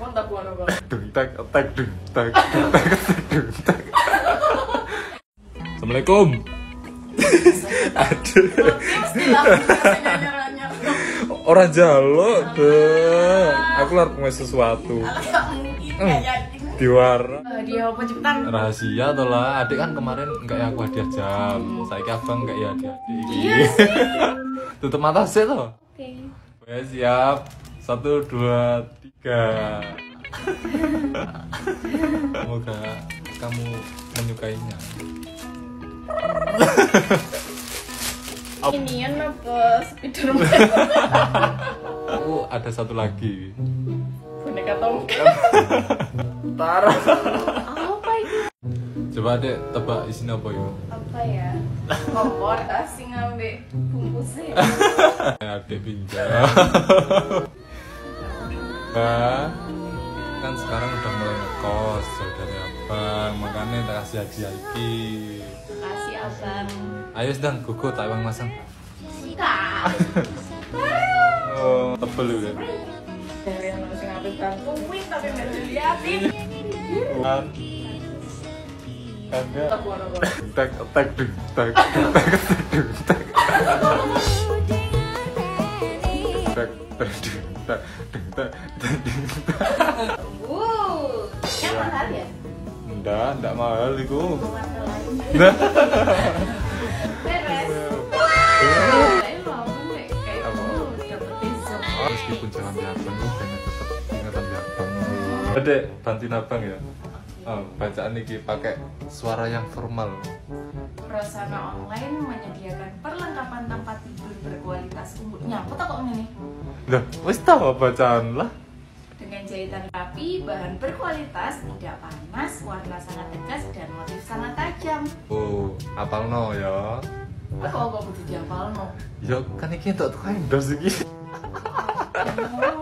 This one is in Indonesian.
Mantap buana bang. dung tak tak dung tak dung tak dung tak Assalamualaikum. Aduh. Orang jaluk deh Aku harus punya sesuatu. Di warna Dia? Rahasia tuh lah. Adik kan kemarin enggak ya aku hadiah jam. Saya abang enggak ya hadiah. Adik Iya. Tutup mata sih tuh Oke. Oke siap. Satu, dua, tiga Semoga kamu menyukainya Inian apa Spiderman? Aku ada satu lagi Boneka tongkat. Tara Apa itu? Coba dek tebak isinya apa yuk Apa ya? Kompor kasih ngambil bungkusnya. Adik pinjam Bah, kan sekarang udah mulai ngekos saudari abang makanya tak kasih hadiah iki Kasih abang. ayo sedang gugu tak bang masang Kak. oh tebel ya Dari yang harus ngambil bantuin tapi nggak diliatin. kan ada Mantap buana bang. tak tak dung tak tak Wuh. Yang mahal ya? enggak enggak mahal itu nah Beres. Gue besok. meskipun jalan di abang lu pengen tetap ingatan di abang adek bantuin abang ya oh, bacaan ini pakai suara yang formal Rosana Online menyediakan perlengkapan tempat tidur berkualitas unggul. Nyangkut kok ini? lah wis tau bacaan lah Dengan jahitan rapi, bahan berkualitas, tidak panas, warna sangat tegas, dan motif sangat tajam. oh apal no ya Kok kok butuh diapal no? ya kan ini untuk endorse Oh,